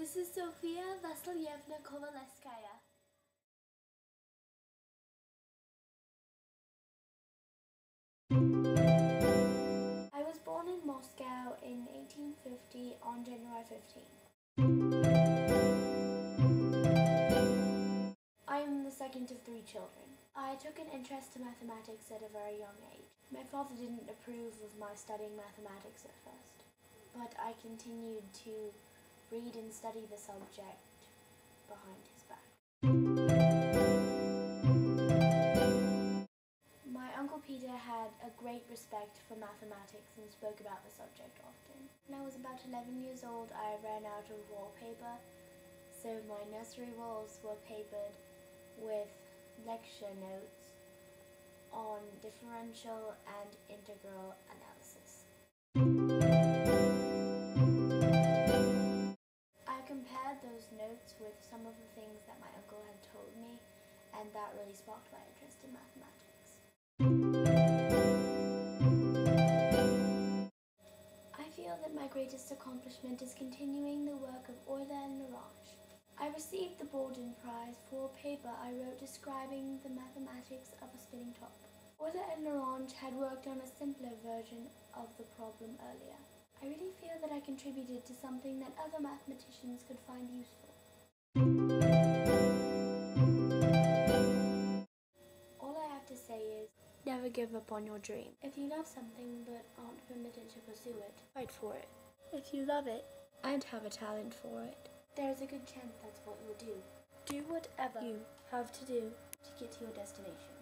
This is Sofia Vasilyevna Kovalevskaya. I was born in Moscow in 1850 on January 15. I am the second of three children. I took an interest in mathematics at a very young age. My father didn't approve of my studying mathematics at first, but I continued to read and study the subject behind his back. My Uncle Peter had a great respect for mathematics and spoke about the subject often. When I was about 11 years old, I ran out of wallpaper, so my nursery walls were papered with lecture notes on differential and integral analysis. Those notes with some of the things that my uncle had told me, and that really sparked my interest in mathematics. I feel that my greatest accomplishment is continuing the work of Euler and Lagrange. I received the Bordin Prize for a paper I wrote describing the mathematics of a spinning top. Euler and Lagrange had worked on a simpler version of the problem earlier. I really feel that I contributed to something that other mathematicians could find useful. All I have to say is, never give up on your dream. If you love something but aren't permitted to pursue it, fight for it. If you love it and have a talent for it, there is a good chance that's what you'll do. Do whatever you have to do to get to your destination.